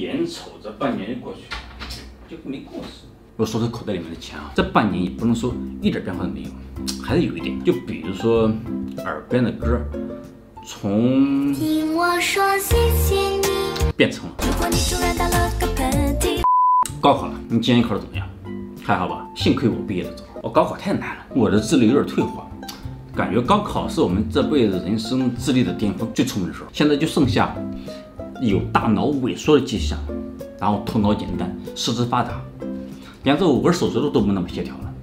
眼瞅着半年就过去了，就跟没过似的。我说说口袋里面的钱啊，这半年也不能说一点变化都没有，还是有一点。就比如说耳边的歌，从听我说谢谢你变成了。如果你突然打了个喷嚏。高考了，你今年考的怎么样？还好吧？幸亏我毕业的早。我高考太难了，我的智力有点退化，感觉高考是我们这辈子人生智力的巅峰，最聪明的时候。现在就剩下有大脑萎缩的迹象，然后头脑简单，四肢发达。连这五根手指头都不那么协调了，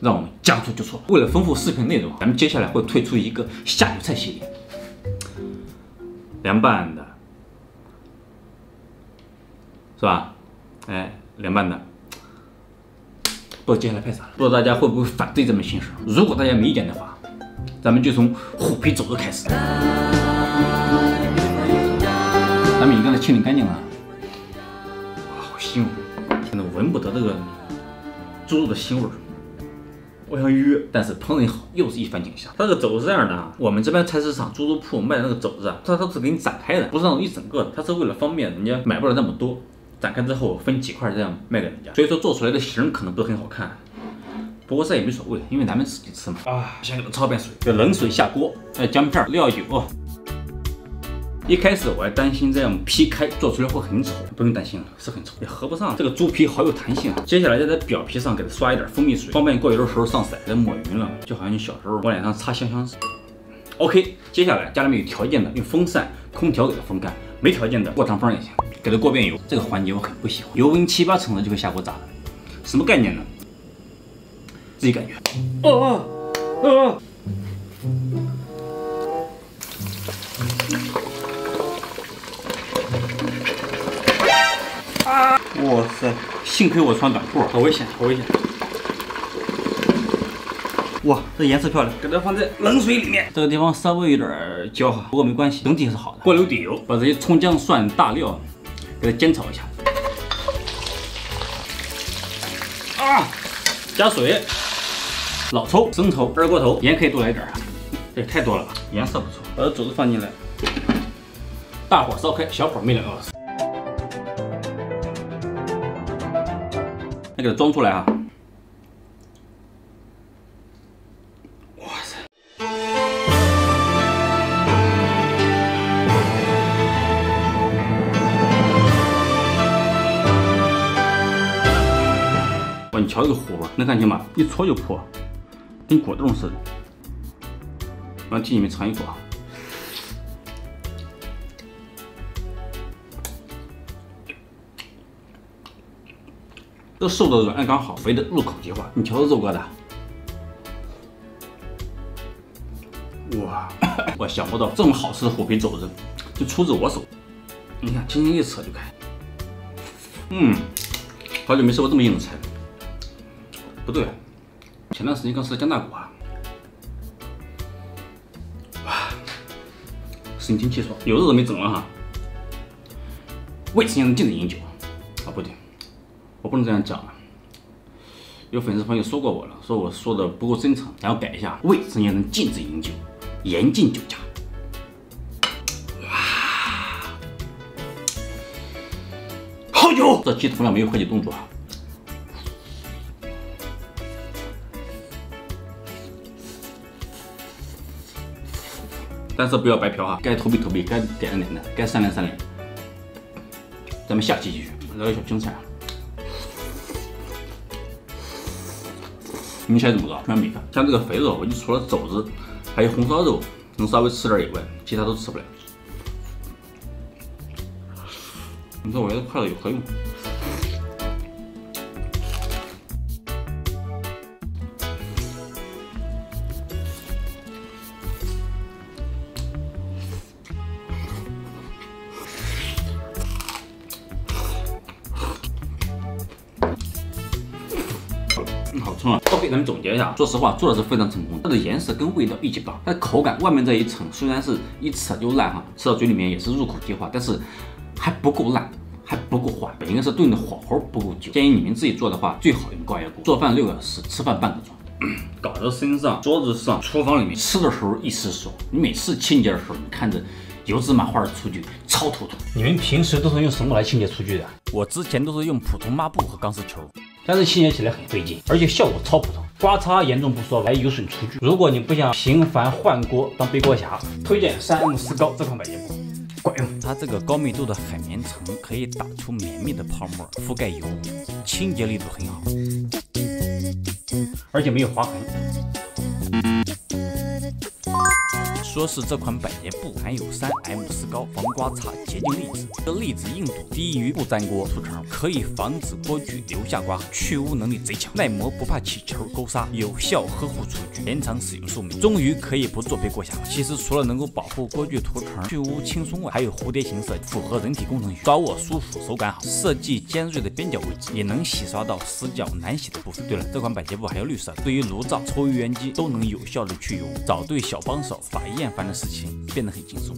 让我们将错就错。为了丰富视频内容，咱们接下来会推出一个下酒菜系列，凉拌的，是吧？哎，凉拌的，不知道接下来拍啥了？不知道大家会不会反对这门形式？如果大家没意见的话，咱们就从虎皮肘子开始。咱们已经刚才清理干净了。哇，好腥，现在闻不得这个猪肉的腥味儿。我想约，但是烹饪好又是一番景象。它这个肘子这样的啊，我们这边菜市场、猪肉铺卖的那个肘子啊，它都是给你展开的，不是那种一整个的。它是为了方便人家买不了那么多，展开之后分几块这样卖给人家。所以说做出来的形可能不是很好看，不过这也没所谓，因为咱们自己吃嘛。啊，先给它焯遍水，这冷水下锅，哎，姜片、料酒。一开始我还担心这样劈开做出来会很丑，不用担心了，是很丑，也合不上。这个猪皮好有弹性啊！接下来再在表皮上给它刷一点蜂蜜水，方便过油的时候上色，给它抹匀了，就好像你小时候往脸上擦香香水。OK，接下来家里面有条件的用风扇、空调给它风干，没条件的过长风也行，给它过遍油。这个环节我很不喜欢，油温七八成了就会下锅炸了，什么概念呢？自己感觉。哦哦哦。哇塞！幸亏我穿短裤，好危险，好危险！哇，这颜色漂亮，给它放在冷水里面。这个地方稍微有点焦哈，不过没关系，整体是好的。锅留底油，把这些葱姜蒜大料给它煎炒一下。啊！加水，老抽、生抽、二锅头，盐可以多来点啊，这也太多了吧？颜色不错，把这肘子放进来，大火烧开，小火焖两个小时。再给它装出来啊！哇塞！哇，你瞧这个糊能看清吗？一戳就破，跟果冻似的。我替你们尝一口啊！这瘦的软刚好，肥的入口即化。你瞧这肉疙瘩，哇！我想不到这么好吃的虎皮肘子就出自我手。你看，轻轻一扯就开。嗯，好久没吃过这么硬的菜。不对，前段时间刚吃的姜大骨啊。哇，神清气爽，有日子没整了哈。未成年人禁止饮酒啊，不对。我不能这样讲了，有粉丝朋友说过我了，说我说的不够真诚，然后改一下，未成年人禁止饮酒，严禁酒驾。哇，喝酒！这期同样没有喝酒动作，但是不要白嫖啊，该投币投币，该点的点赞，该三连三连。咱们下期继续来个小青菜啊。你猜怎么着？全米饭。像这个肥肉，我就除了肘子，还有红烧肉能稍微吃点以外，其他都吃不了。你说我这筷子有何用？好冲啊！OK，咱们总结一下，说实话做的是非常成功，它的颜色跟味道一级棒，它的口感外面这一层虽然是一扯就烂哈，吃到嘴里面也是入口即化，但是还不够烂，还不够滑，应该是炖的火候不够久。建议你们自己做的话，最好用高压锅，做饭六小时，吃饭半个钟。搞得身上、桌子上、厨房里面吃的时候一丝爽，你每次清洁的时候，你看着油脂麻花的厨具超头疼。你们平时都是用什么来清洁厨具的？我之前都是用普通抹布和钢丝球，但是清洁起来很费劲，而且效果超普通，刮擦严重不说，还有损厨具。如果你不想频繁换锅当背锅侠，推荐三 M 丝膏这款百洁布。管用，它这个高密度的海绵层可以打出绵密的泡沫，覆盖油污，清洁力度很好，而且没有划痕。说是这款百洁布含有三 M 丝膏防刮擦洁净粒子，这粒子硬度低于不粘锅涂层，可以防止锅具留下刮痕，去污能力贼强，耐磨不怕起球勾砂，有效呵护厨具，延长使用寿命。终于可以不做背锅侠了。其实除了能够保护锅具涂层去污轻松外，还有蝴蝶形设计，符合人体工程学，抓握舒服，手感好。设计尖锐的边角位置，也能洗刷到死角难洗的部分。对了，这款百洁布还有绿色，对于炉灶、抽油烟机都能有效的去油，找对小帮手，把烦的事情变得很轻松。